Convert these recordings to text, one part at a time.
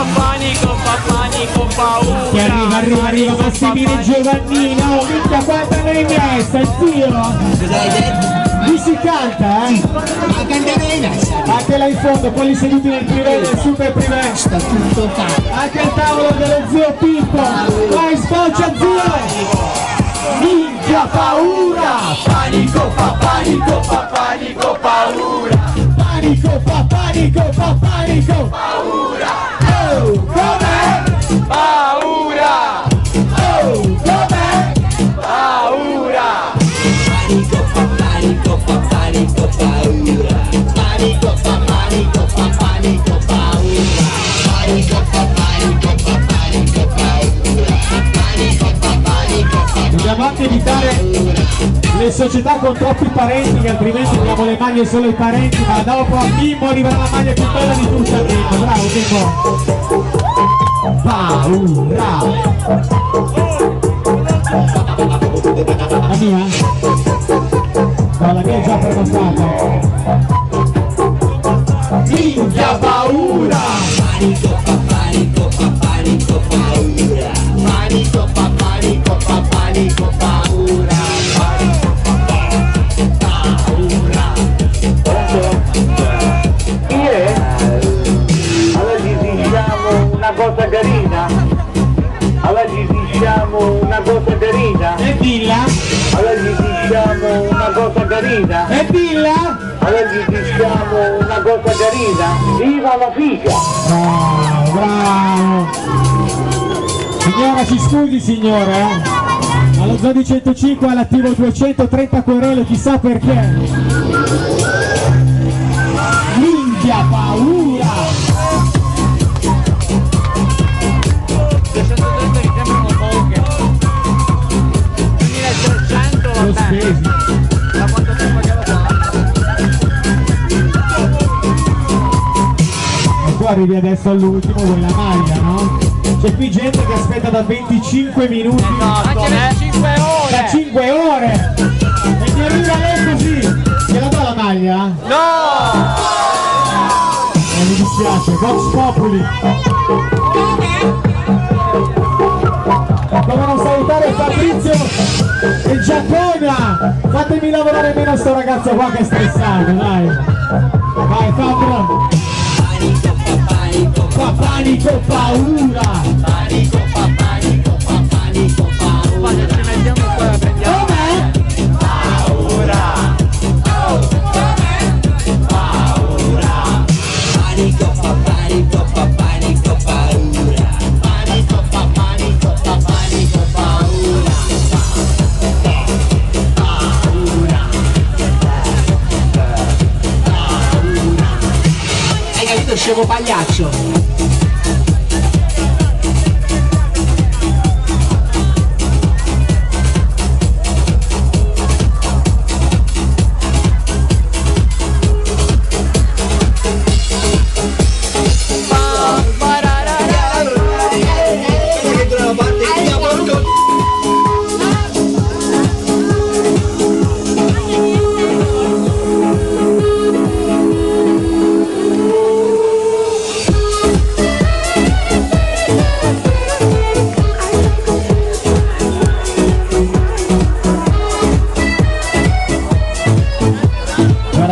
fa panico, fa panico, paura. Che arriva, arriva, arriva Massimino Giovannino, minchia quanta ne resta, zio! Qui si canta, eh? Canterina, Anche là in fondo, quelli seduti nel privé, nel super privé. sta tutto fatto. Anche al tavolo dello zio Pippo. Vai, sboccia zio! Anche evitare le società con troppi parenti che altrimenti abbiamo le maglie solo ai parenti ma dopo a Bimbo arriverà la maglia più bella di tutte a Bimbo. Bravo Bimbo. Paura la mia? no la mia è già prenotata una cosa carina? Allora gli diciamo una cosa carina? e dilla Allora gli diciamo una cosa carina? e dilla Allora gli diciamo una cosa carina? Viva la figa! Bravo, bravo. Signora, ci scusi signora, eh? Allo Zodi 105 all'attivo 230 querele, chissà perché. Arrivi adesso all'ultimo, vuoi la maglia, no? C'è qui gente che aspetta da 25 minuti, Anche 25 da ore. 5 ore! E ti arriva lei così! Gliela do la maglia? No! Eh, mi dispiace, Vox Populi. Come non salutare Fabrizio e Giacona? Fatemi lavorare meno sto ragazzo qua che è stressato, dai. Vai Fabio. Panico, paura. panico, fa panico, fa panico, paura. Diego Pagliaccio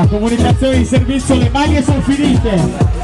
comunicazione di servizio, le maglie sono finite.